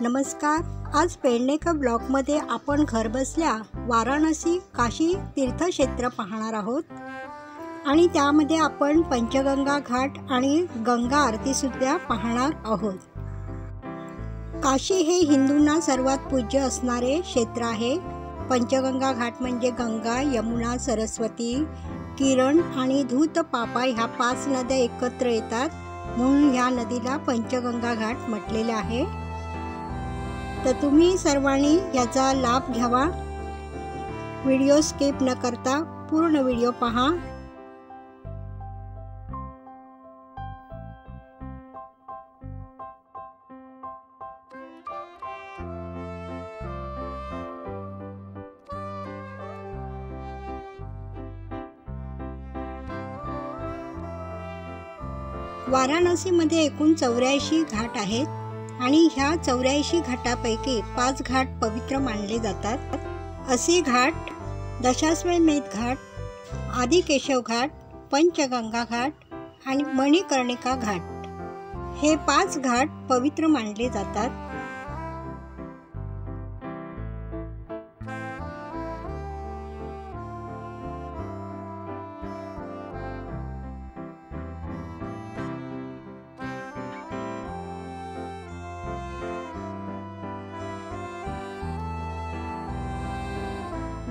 नमस्कार. आज पेडणेकर ब्लॉकमध्ये आपण घरबसल्या वाराणसी काशी तीर्थक्षेत्र पाहणार आहोत. आणि त्यामध्ये आपण पंचगंगा घाट आणि गंगा आरतीसुद्धा पाहणार आहोत. काशी हे हिंदूंना सर्वात पूज्य असणारे क्षेत्र आहे. पंचगंगा घाट म्हणजे गंगा यमुना सरस्वती किरण आणि धूत पापा ह्या पाच नद्या एकत्र येतात. म्हणून ह्या नदीला पंचगंगा घाट म्हटलेले आहे. तर तुम्ही सर्वांनी याचा लाभ घ्यावा. व्हिडिओ स्किप न करता पूर्ण व्हिडिओ पहा. वाराणसीमध्ये एकूण चौऱ्याऐंशी घाट आहेत. आणि ह्या चौऱ्याऐंशी घाटापैकी पाच घाट पवित्र मानले जातात. असे घाट दशाश्वमेध घाट आदिकेशव घाट पंचगंगा घाट आणि मणिकर्णिका घाट. हे पाच घाट पवित्र मानले जातात.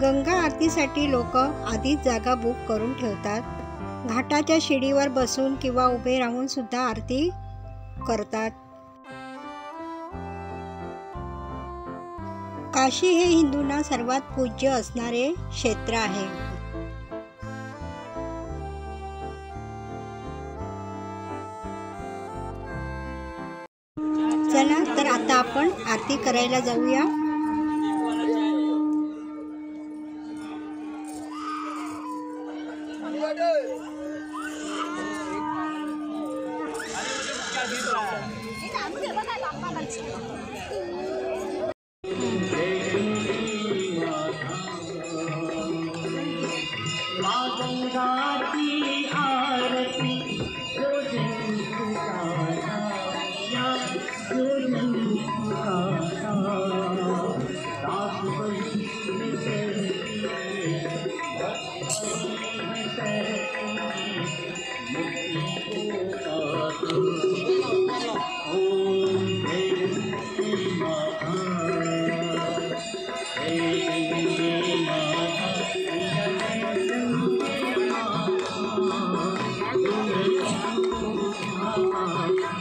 गंगा आरतीसाठी लोक आधीच जागा बुक करून ठेवतात. घाटाच्या शिडीवर बसून किंवा उभे राहून सुद्धा आरती करतात. काशी हे हिंदूंना सर्वात पूज्य असणारे क्षेत्र आहे. चला तर आता आपण आरती करायला जाऊया. गंगाती